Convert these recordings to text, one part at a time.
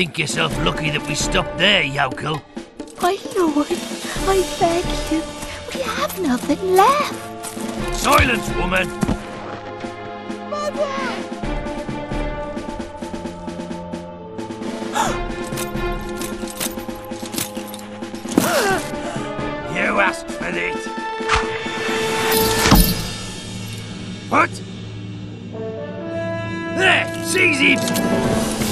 think yourself lucky that we stopped there, yokel. My lord, I beg you, we have nothing left. Silence, woman! Mother! you asked for it. What? There! Seize him!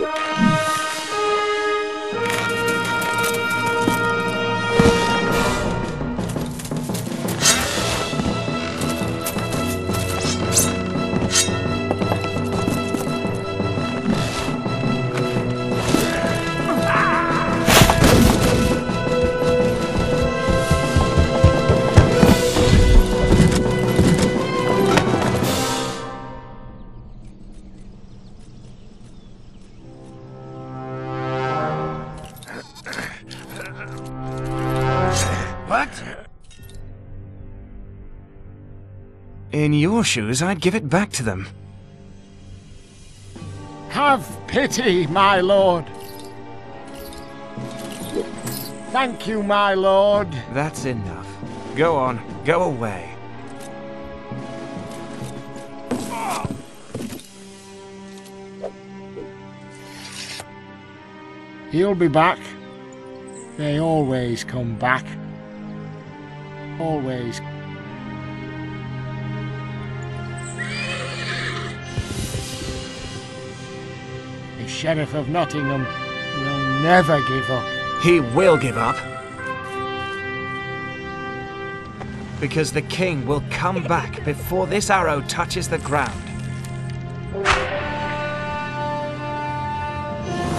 Bye. In your shoes, I'd give it back to them. Have pity, my lord. Thank you, my lord. That's enough. Go on, go away. He'll be back. They always come back. Always. Sheriff of Nottingham will never give up. He will give up. Because the king will come back before this arrow touches the ground.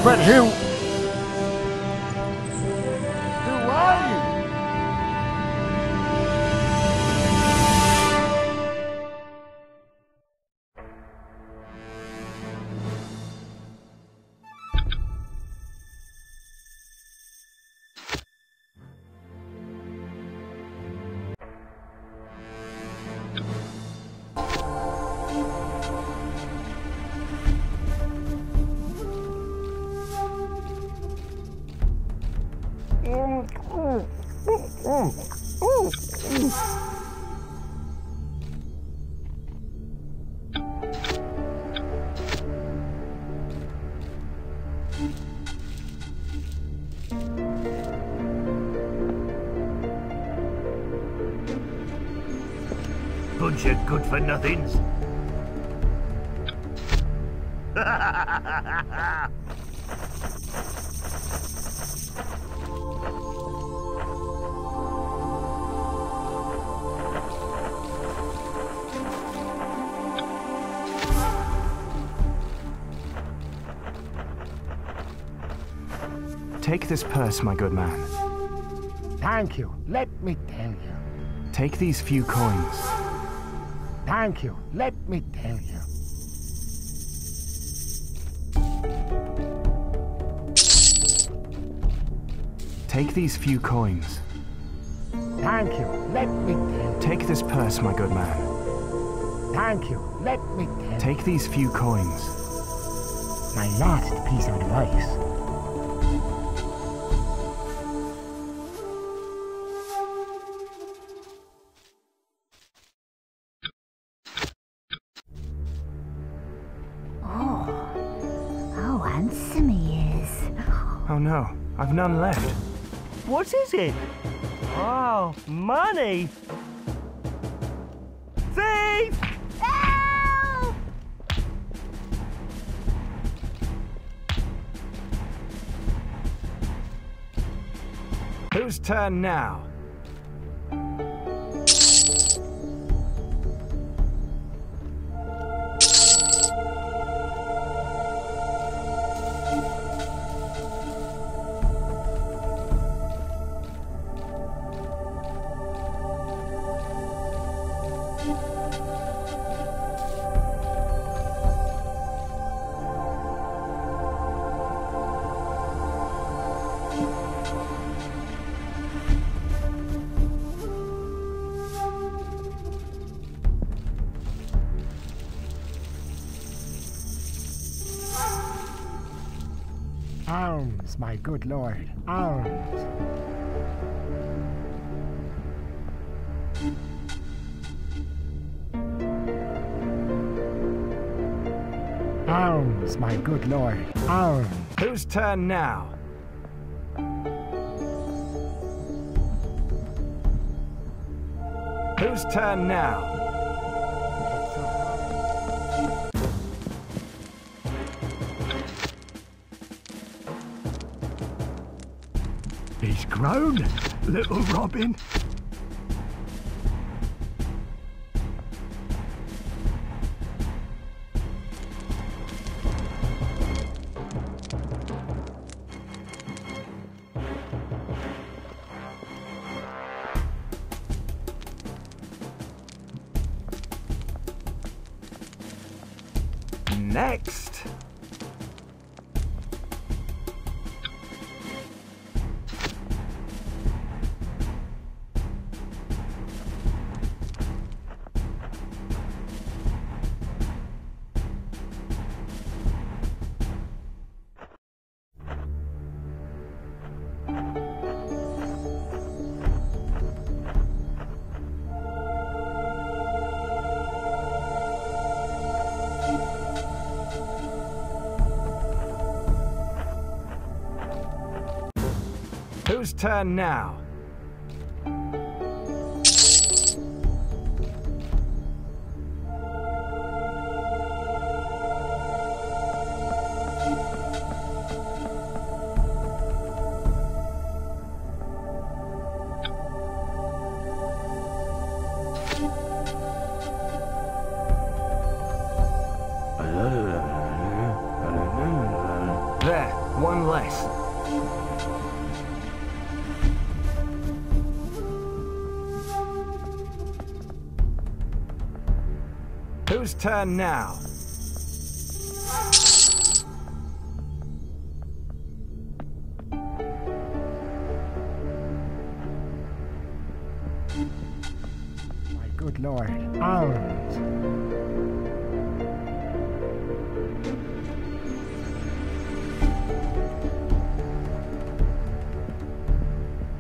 But who... Who Bunch of good-for-nothings. Take this purse, my good man. Thank you. Let me tell you. Take these few coins. Thank you. Let me tell you. Take these few coins. Thank you. Let me tell you. Take this purse, my good man. Thank you. Let me tell you. Take these few coins. My last piece of advice. Handsome he is. Oh no, I've none left. What is it? Oh, money! Thief! Help! Whose turn now? My good lord, Ours. Alms, my good lord, alms. Whose turn now? Whose turn now? He's grown, little Robin. Next. Whose turn now? Whose turn now? My good lord, alms.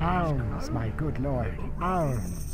Alms, my good lord, alms.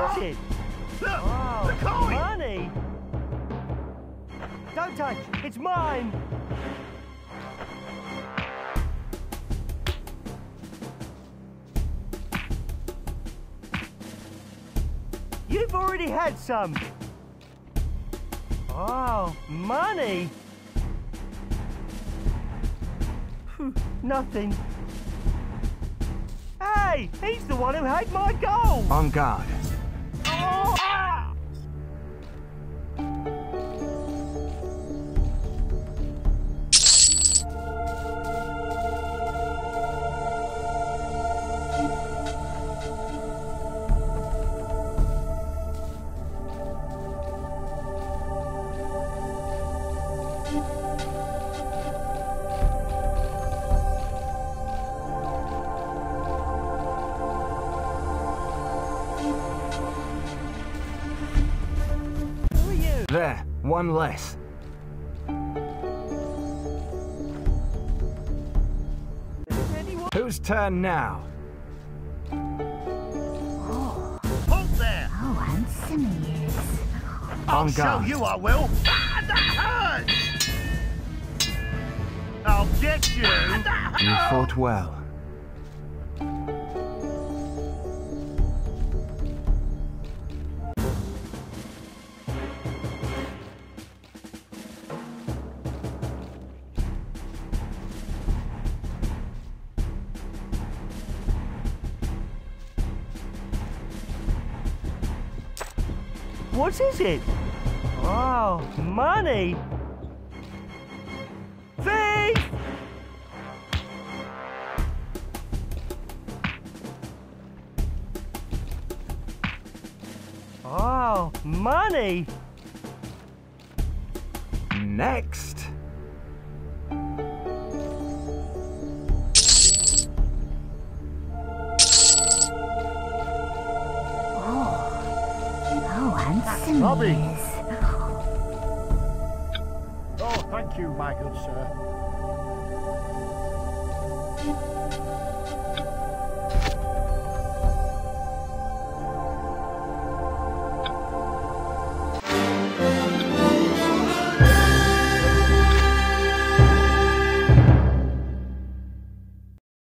It? Look, Oh, the coin! money! Don't touch! It's mine! You've already had some! Oh, money! Nothing. Hey, he's the one who had my gold! On guard. Oh, One less. Whose turn now? Halt there! Oh, handsome he is. I'll On show you I will. Ah, that hurts! I'll get you! Ah, You fought well. What is it? Oh, money! Thief! Oh, money! Next. Oh, thank you, my good sir.